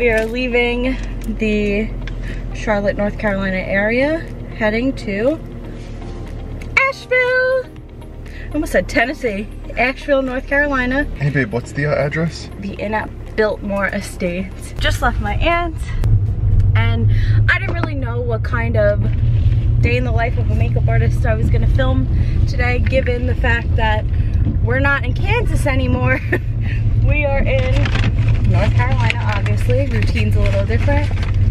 We are leaving the Charlotte, North Carolina area, heading to Asheville. I almost said Tennessee. Asheville, North Carolina. Hey babe, what's the uh, address? The Inn at Biltmore Estates. Just left my aunt's and I didn't really know what kind of day in the life of a makeup artist I was gonna film today given the fact that we're not in Kansas anymore. we are in North Carolina, obviously. Routine's a little different.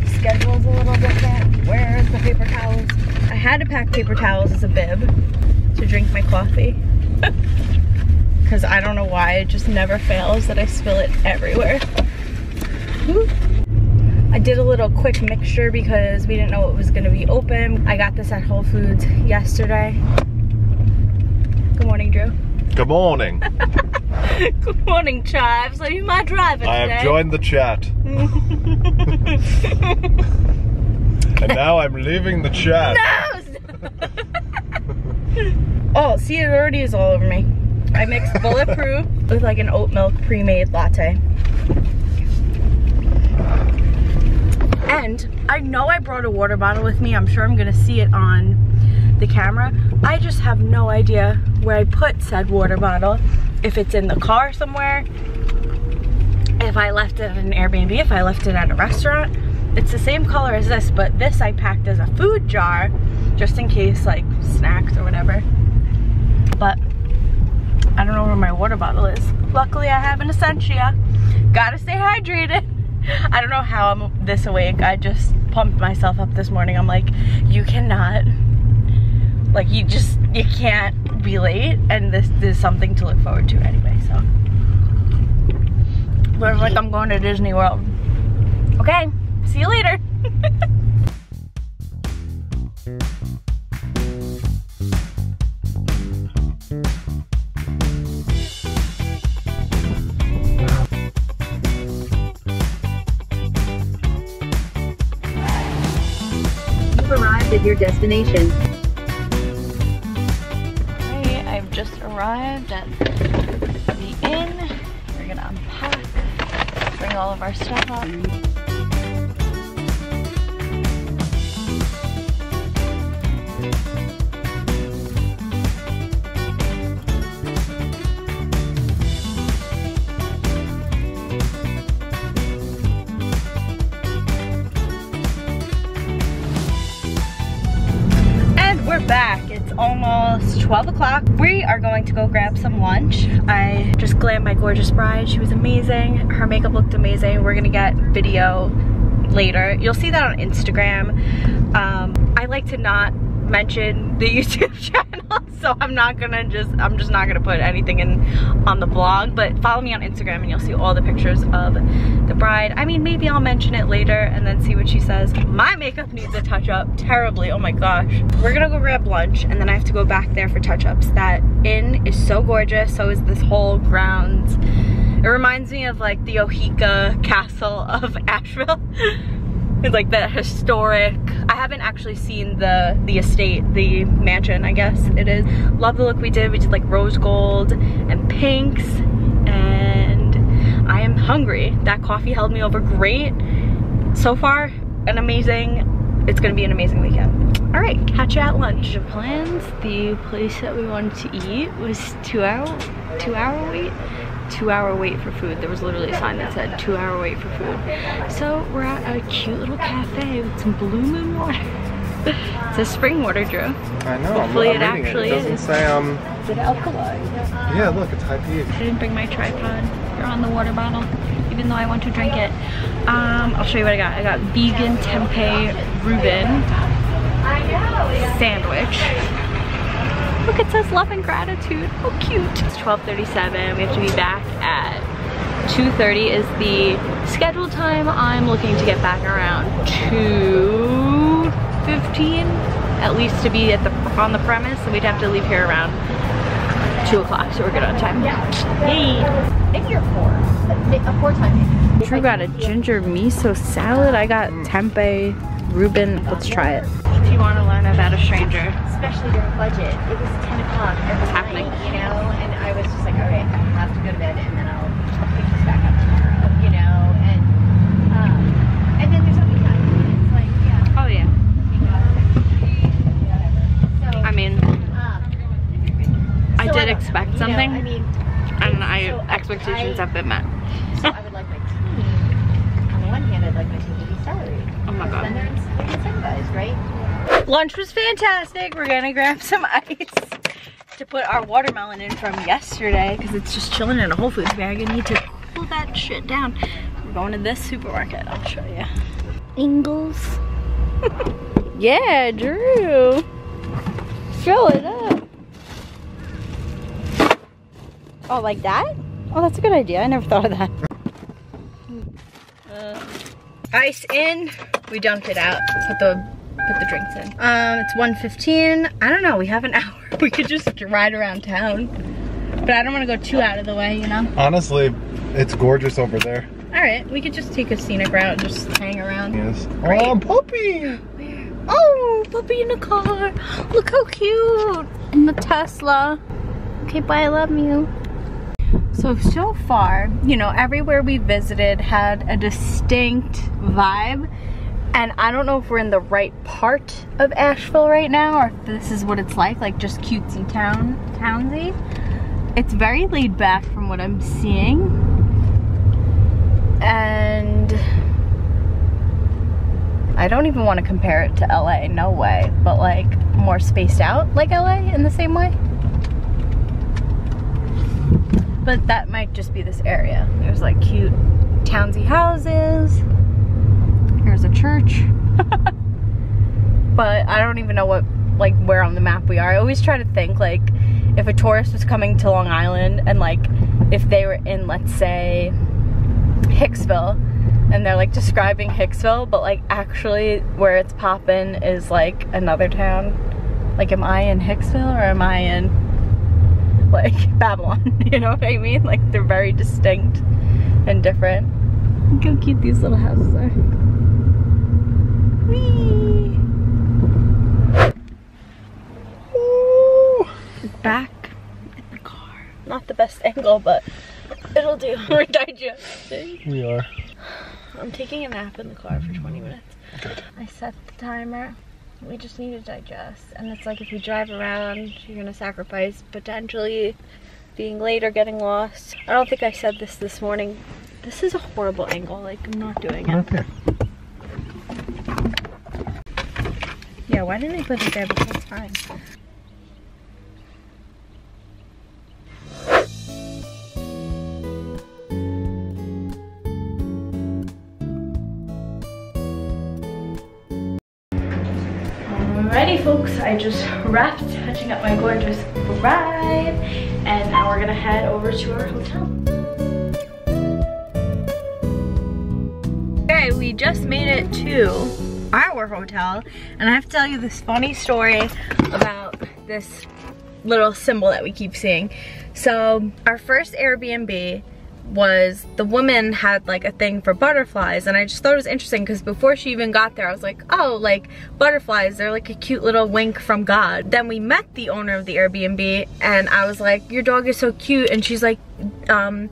Schedule's a little different. Where's the paper towels? I had to pack paper towels as a bib to drink my coffee. Because I don't know why, it just never fails that I spill it everywhere. Woo. I did a little quick mixture because we didn't know it was gonna be open. I got this at Whole Foods yesterday. Good morning, Drew. Good morning. Good morning, Chives. Are you my driver today? I have joined the chat. and now I'm leaving the chat. No! oh, see, it already is all over me. I mixed Bulletproof with like an oat milk pre-made latte. And I know I brought a water bottle with me. I'm sure I'm gonna see it on the camera. I just have no idea where I put said water bottle. If it's in the car somewhere, if I left it at an Airbnb, if I left it at a restaurant. It's the same color as this, but this I packed as a food jar, just in case like snacks or whatever. But I don't know where my water bottle is. Luckily I have an Essentia. Gotta stay hydrated. I don't know how I'm this awake. I just pumped myself up this morning. I'm like, you cannot, like you just, you can't be late and this, is something to look forward to anyway, so. Looks like I'm going to Disney World. Okay, see you later. Arrived at your destination. Arrived at the inn. We're gonna unpack, bring all of our stuff up. 12 o'clock. We are going to go grab some lunch. I just glammed my gorgeous bride. She was amazing. Her makeup looked amazing. We're gonna get video later. You'll see that on Instagram. Um, I like to not mention the YouTube channel, so I'm not gonna just, I'm just not gonna put anything in on the blog, but follow me on Instagram and you'll see all the pictures of the bride. I mean, maybe I'll mention it later and then see what she says. My makeup needs a touch up terribly, oh my gosh. We're gonna go grab lunch and then I have to go back there for touch ups. That inn is so gorgeous, so is this whole grounds. It reminds me of like the Oheka Castle of Asheville. It's like that historic, I haven't actually seen the the estate, the mansion, I guess it is. Love the look we did. We did like rose gold and pinks and I am hungry. That coffee held me over great. So far, an amazing, it's gonna be an amazing weekend. All right, catch you at lunch. The plans, the place that we wanted to eat was two hour, two hour wait two hour wait for food. There was literally a sign that said two hour wait for food. So we're at a cute little cafe with some blue moon water. it's a spring water, Drew. I know. Hopefully I'm, it I'm reading actually it. It doesn't is. say um. Is it alkaline? Yeah, look, it's high pH. I didn't bring my tripod. You're on the water bottle, even though I want to drink it. Um, I'll show you what I got. I got vegan tempeh Reuben sandwich. Look, it says love and gratitude. How cute. It's 12.37. We have to be back at 2.30 is the scheduled time. I'm looking to get back around 2.15 at least to be at the on the premise. So we'd have to leave here around 2 o'clock. So we're good on time. Yeah. Yay! Maybe you're four. A four time. Drew got a ginger miso salad. I got tempeh Reuben. Let's try it. You want to learn about a stranger, Especially during budget. It was 10 o'clock every happening. night, you know? And I was just like, all right, I have to go to bed and then I'll, pick this back up tomorrow, you know? And, um, and then there's only time. It's like, yeah, oh yeah. you go. So, I mean, um, I did know, expect you know, something. I mean, and I so expectations I- have been met. so I would like my team, on the one hand, I'd like my team to be salary. Oh my Because God. Then they're in- they're incentivized, right? Lunch was fantastic. We're gonna grab some ice to put our watermelon in from yesterday because it's just chilling in a Whole Foods bag. I need to cool that shit down. We're going to this supermarket. I'll show you. Ingles. yeah, Drew. Fill it up. Oh, like that? Oh, that's a good idea. I never thought of that. Uh, ice in. We dumped it out. Put the put the drinks in. Um, it's 1:15. I don't know. We have an hour. We could just ride around town, but I don't want to go too out of the way, you know. Honestly, it's gorgeous over there. All right, we could just take a scenic route and just hang around. Yes. Great. Oh, puppy! Oh, puppy in the car. Look how cute. In the Tesla. Okay, bye. I love you. So, so far, you know, everywhere we visited had a distinct vibe. And I don't know if we're in the right part of Asheville right now or if this is what it's like, like just cutesy town, townsy. It's very laid back from what I'm seeing. And I don't even want to compare it to LA, no way. But like more spaced out like LA in the same way. But that might just be this area. There's like cute townsy houses. Here's a church. but I don't even know what like where on the map we are. I always try to think like if a tourist was coming to Long Island and like if they were in let's say Hicksville and they're like describing Hicksville, but like actually where it's poppin' is like another town. Like, am I in Hicksville or am I in like Babylon? You know what I mean? Like, they're very distinct and different. Look how cute these little houses are. Back in the car. Not the best angle, but it'll do. We're digesting. We are. I'm taking a nap in the car for 20 minutes. Good. I set the timer. We just need to digest. And it's like if you drive around, you're gonna sacrifice potentially being late or getting lost. I don't think I said this this morning. This is a horrible angle. Like, I'm not doing it. Okay. Yeah, why didn't I put it there the whole time? Alrighty folks, I just wrapped touching up my gorgeous bride and now we're gonna head over to our hotel. Okay, we just made it to our hotel and I have to tell you this funny story about this little symbol that we keep seeing. So our first Airbnb was the woman had like a thing for butterflies and I just thought it was interesting because before she even got there I was like oh like butterflies they're like a cute little wink from God then we met the owner of the Airbnb and I was like your dog is so cute and she's like um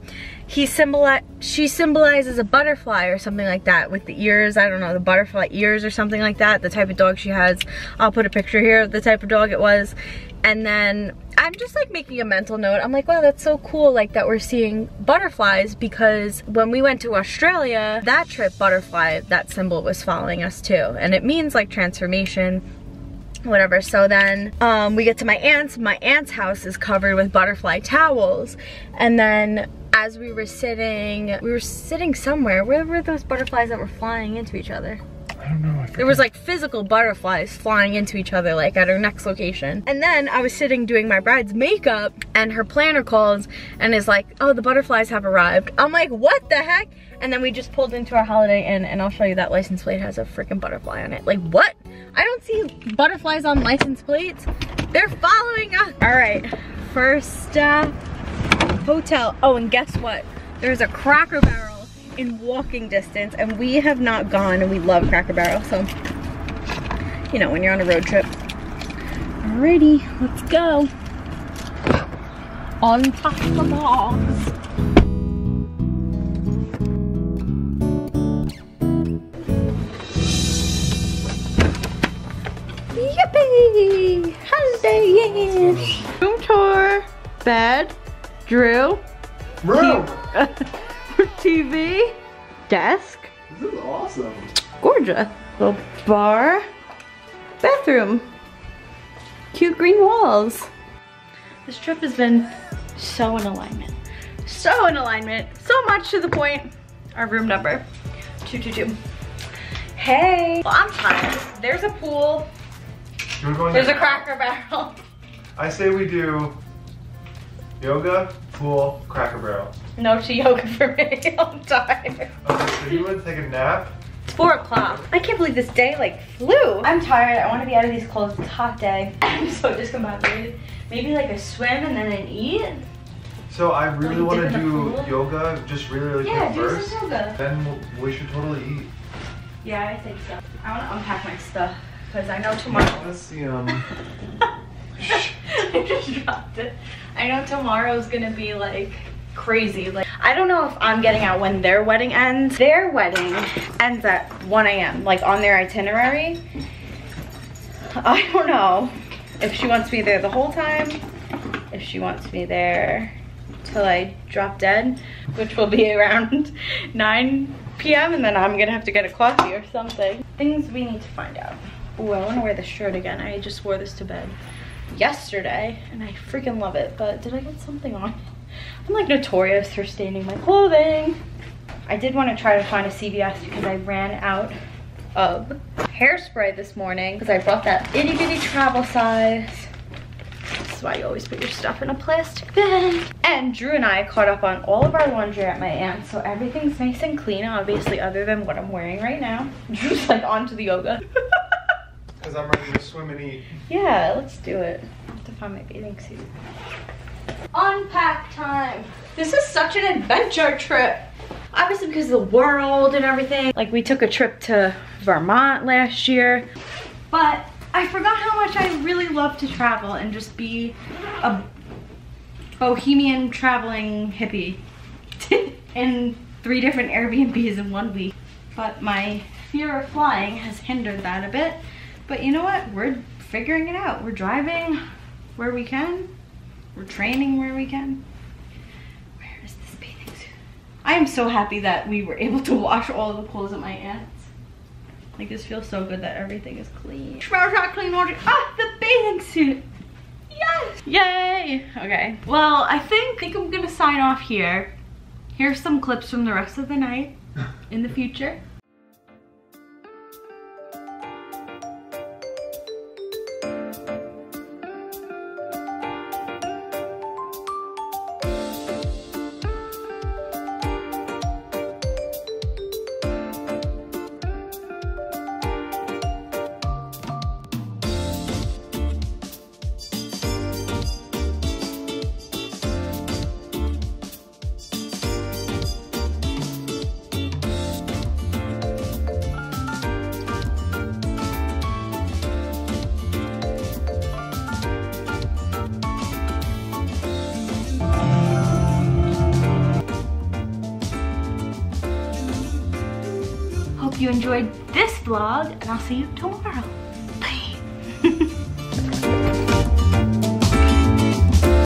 he symbolize she symbolizes a butterfly or something like that with the ears I don't know the butterfly ears or something like that the type of dog she has I'll put a picture here of the type of dog it was and then I'm just like making a mental note. I'm like, wow, that's so cool like that we're seeing butterflies because when we went to Australia, that trip butterfly, that symbol was following us too. And it means like transformation, whatever. So then um, we get to my aunt's. My aunt's house is covered with butterfly towels. And then as we were sitting, we were sitting somewhere. Where were those butterflies that were flying into each other? I don't know. I There was like physical butterflies flying into each other like at our next location. And then I was sitting doing my bride's makeup and her planner calls and is like, oh, the butterflies have arrived. I'm like, what the heck? And then we just pulled into our Holiday Inn and I'll show you that license plate has a freaking butterfly on it. Like what? I don't see butterflies on license plates. They're following us. All right, first uh, hotel. Oh, and guess what? There's a Cracker Barrel in walking distance and we have not gone and we love Cracker Barrel. So, you know, when you're on a road trip. Alrighty, let's go. On top of the balls. Yippee! Holiday Inn! Room tour, bed, Drew, Room! TV, desk, This is awesome. gorgeous. Little bar, bathroom, cute green walls. This trip has been so in alignment. So in alignment. So much to the point. Our room number, 222. Hey. Well, I'm tired. There's a pool. You wanna go in There's a cracker barrel. I say we do yoga, pool, cracker barrel. No to yoga for me. I'm tired. Okay, so you want to take a nap? It's four o'clock. I can't believe this day like flew. I'm tired. I want to be out of these clothes. It's a hot day. I'm so discombobulated. Maybe like a swim and then an eat. So I really Like want to do yoga, just really, really Yeah, quick do first. some yoga. Then we should totally eat. Yeah, I think so. I want to unpack my stuff because I know tomorrow. Let's see, um, I I know tomorrow's gonna be like crazy. Like I don't know if I'm getting out when their wedding ends. Their wedding ends at 1 a.m. like on their itinerary. I don't know if she wants me there the whole time, if she wants me there till I drop dead, which will be around 9 p.m. and then I'm gonna have to get a coffee or something. Things we need to find out. Ooh, I wanna wear this shirt again. I just wore this to bed yesterday and I freaking love it, but did I get something on? I'm like notorious for staining my clothing. I did want to try to find a CVS because I ran out of hairspray this morning because I brought that itty bitty travel size. This is why you always put your stuff in a plastic bag. And Drew and I caught up on all of our laundry at my aunt's, so everything's nice and clean, obviously, other than what I'm wearing right now. Drew's like onto the yoga. because I'm ready to swim and eat. Yeah, let's do it. I have to find my bathing suit. Unpack time. This is such an adventure trip. Obviously because of the world and everything. Like we took a trip to Vermont last year. But I forgot how much I really love to travel and just be a bohemian traveling hippie in three different Airbnbs in one week. But my fear of flying has hindered that a bit. But you know what? We're figuring it out. We're driving where we can. We're training where we can. Where is this bathing suit? I am so happy that we were able to wash all the clothes at my aunt's. Like this feels so good that everything is clean. Like clean laundry. Ah, the bathing suit. Yes. Yay. Okay. Well, I think, think I'm gonna sign off here. Here's some clips from the rest of the night in the future. Enjoyed this vlog and I'll see you tomorrow.